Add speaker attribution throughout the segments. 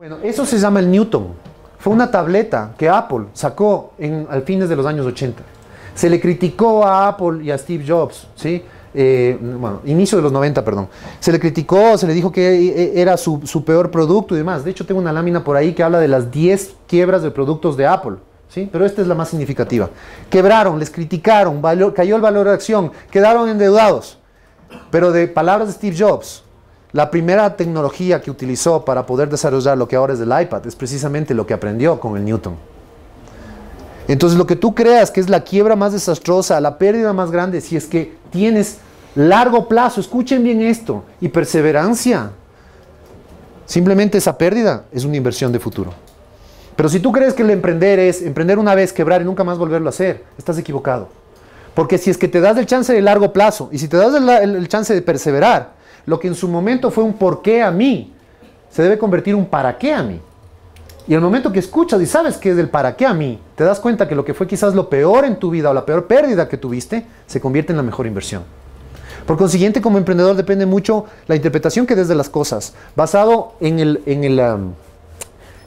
Speaker 1: Bueno, eso se llama el Newton. Fue una tableta que Apple sacó en, al fines de los años 80. Se le criticó a Apple y a Steve Jobs, ¿sí? Eh, bueno, inicio de los 90, perdón. Se le criticó, se le dijo que e, e, era su, su, peor producto y demás. De hecho, tengo una lámina por ahí que habla de las 10 quiebras de productos de Apple. ¿sí? Pero esta es la más significativa. Quebraron, les criticaron, cayó el valor de acción, quedaron endeudados. Pero de palabras de Steve Jobs, la primera tecnología que utilizó para poder desarrollar lo que ahora es el iPad es precisamente lo que aprendió con el Newton. Entonces lo que tú creas que es la quiebra más desastrosa, la pérdida más grande, si es que tienes largo plazo, escuchen bien esto, y perseverancia, simplemente esa pérdida es una inversión de futuro. Pero si tú crees que el emprender es emprender una vez, quebrar y nunca más volverlo a hacer, estás equivocado. Porque si es que te das el chance de largo plazo y si te das el, el chance de perseverar, lo que en su momento fue un por qué a mí, se debe convertir un para qué a mí. Y el momento que escuchas y sabes que es el para qué a mí, te das cuenta que lo que fue quizás lo peor en tu vida o la peor pérdida que tuviste, se convierte en la mejor inversión. Por consiguiente, como emprendedor depende mucho la interpretación que des de las cosas, basado en el, en el, um,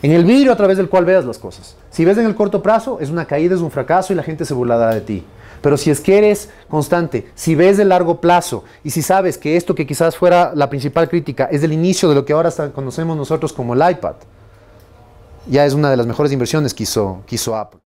Speaker 1: en el vidrio a través del cual veas las cosas. Si ves en el corto plazo, es una caída, es un fracaso y la gente se burlará de ti. Pero si es que eres constante, si ves de largo plazo y si sabes que esto que quizás fuera la principal crítica es el inicio de lo que ahora conocemos nosotros como el iPad, ya es una de las mejores inversiones que hizo, que hizo Apple.